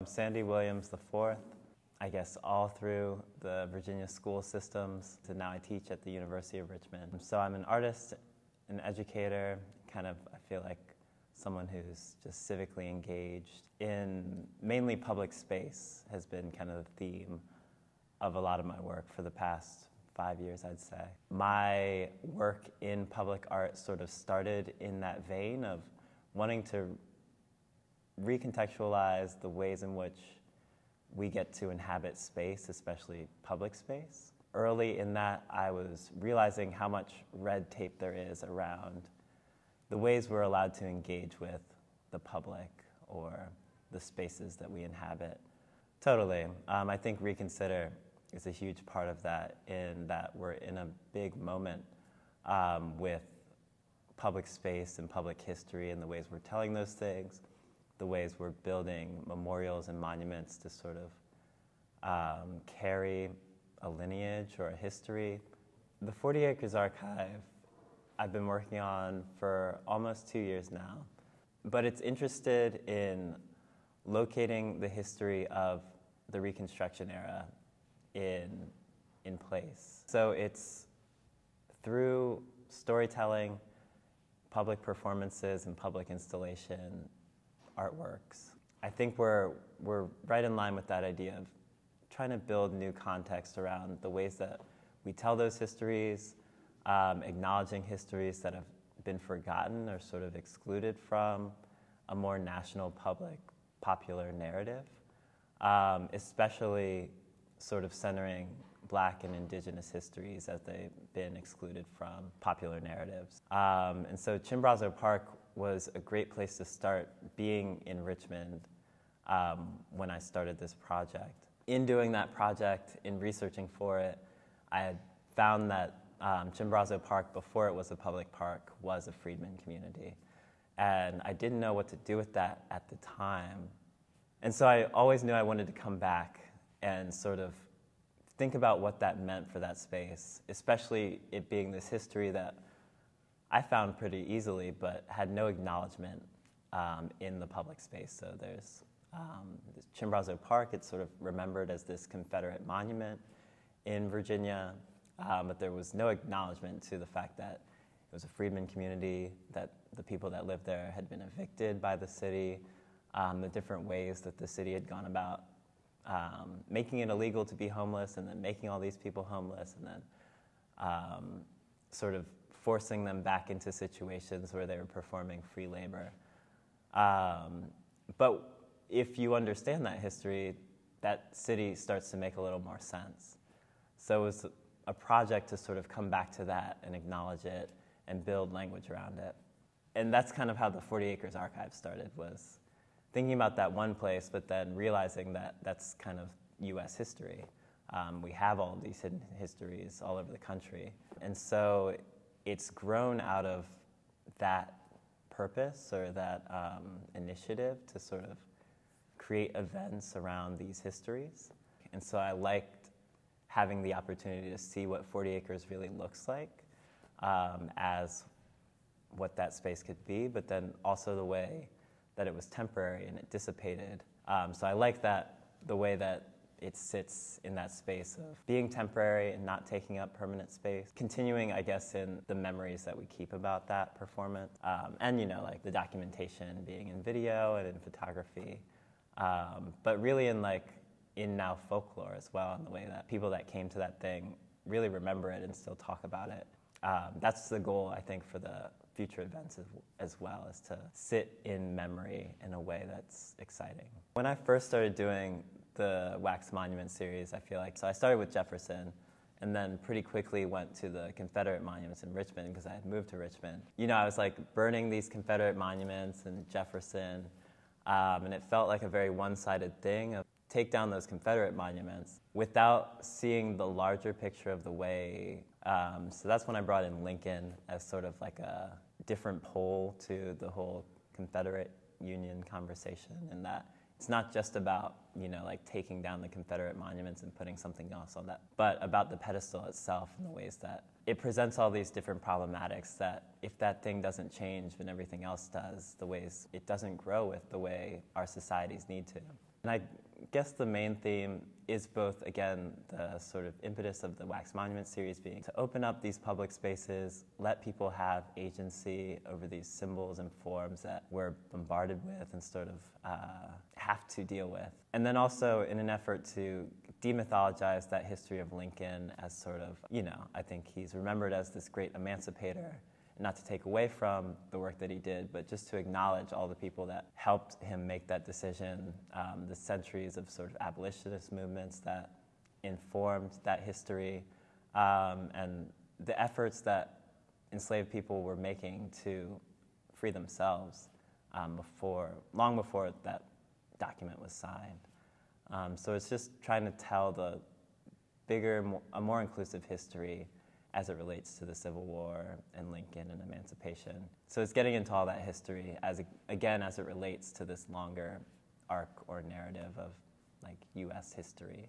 I'm Sandy Williams IV. I guess all through the Virginia school systems, and now I teach at the University of Richmond. So I'm an artist, an educator, kind of, I feel like someone who's just civically engaged in mainly public space has been kind of the theme of a lot of my work for the past five years, I'd say. My work in public art sort of started in that vein of wanting to recontextualize the ways in which we get to inhabit space, especially public space. Early in that, I was realizing how much red tape there is around the ways we're allowed to engage with the public or the spaces that we inhabit. Totally. Um, I think Reconsider is a huge part of that, in that we're in a big moment um, with public space and public history and the ways we're telling those things the ways we're building memorials and monuments to sort of um, carry a lineage or a history. The 40 Acres Archive I've been working on for almost two years now, but it's interested in locating the history of the Reconstruction era in, in place. So it's through storytelling, public performances, and public installation artworks. I think we're, we're right in line with that idea of trying to build new context around the ways that we tell those histories, um, acknowledging histories that have been forgotten or sort of excluded from a more national public popular narrative, um, especially sort of centering black and indigenous histories as they've been excluded from popular narratives. Um, and so Chimborazo Park was a great place to start being in Richmond um, when I started this project. In doing that project, in researching for it, I had found that um, Chimborazo Park, before it was a public park, was a freedmen community. And I didn't know what to do with that at the time. And so I always knew I wanted to come back and sort of think about what that meant for that space, especially it being this history that I found pretty easily, but had no acknowledgement um, in the public space. So there's um, Chimborazo Park, it's sort of remembered as this Confederate monument in Virginia, um, but there was no acknowledgement to the fact that it was a freedman community, that the people that lived there had been evicted by the city, um, the different ways that the city had gone about um, making it illegal to be homeless, and then making all these people homeless, and then um, sort of forcing them back into situations where they were performing free labor. Um, but if you understand that history, that city starts to make a little more sense. So it was a project to sort of come back to that and acknowledge it and build language around it. And that's kind of how the 40 Acres Archive started, was thinking about that one place, but then realizing that that's kind of US history. Um, we have all these hidden histories all over the country. And so it's grown out of that purpose or that um, initiative to sort of create events around these histories. And so I liked having the opportunity to see what 40 acres really looks like um, as what that space could be, but then also the way that it was temporary and it dissipated. Um, so I like that, the way that it sits in that space of being temporary and not taking up permanent space. Continuing, I guess, in the memories that we keep about that performance. Um, and, you know, like the documentation being in video and in photography. Um, but really in like, in now folklore as well, in the way that people that came to that thing really remember it and still talk about it. Um, that's the goal, I think, for the future events as, as, well, is to sit in memory in a way that's exciting. When I first started doing the Wax Monument series, I feel like. So I started with Jefferson and then pretty quickly went to the Confederate monuments in Richmond because I had moved to Richmond. You know, I was like burning these Confederate monuments and Jefferson, um, and it felt like a very one sided thing of take down those Confederate monuments without seeing the larger picture of the way. Um, so that's when I brought in Lincoln as sort of like a different pole to the whole Confederate Union conversation, and that it's not just about you know like taking down the Confederate monuments and putting something else on that, but about the pedestal itself and the ways that it presents all these different problematics that if that thing doesn't change then everything else does, the ways it doesn't grow with the way our societies need to. And I guess the main theme is both, again, the sort of impetus of the Wax Monument series being to open up these public spaces, let people have agency over these symbols and forms that we're bombarded with and sort of uh, have to deal with. And then also in an effort to demythologize that history of Lincoln as sort of, you know, I think he's remembered as this great emancipator not to take away from the work that he did, but just to acknowledge all the people that helped him make that decision, um, the centuries of sort of abolitionist movements that informed that history, um, and the efforts that enslaved people were making to free themselves um, before, long before that document was signed. Um, so it's just trying to tell the bigger, a more inclusive history as it relates to the Civil War and Lincoln and emancipation. So it's getting into all that history as again as it relates to this longer arc or narrative of like U.S. history.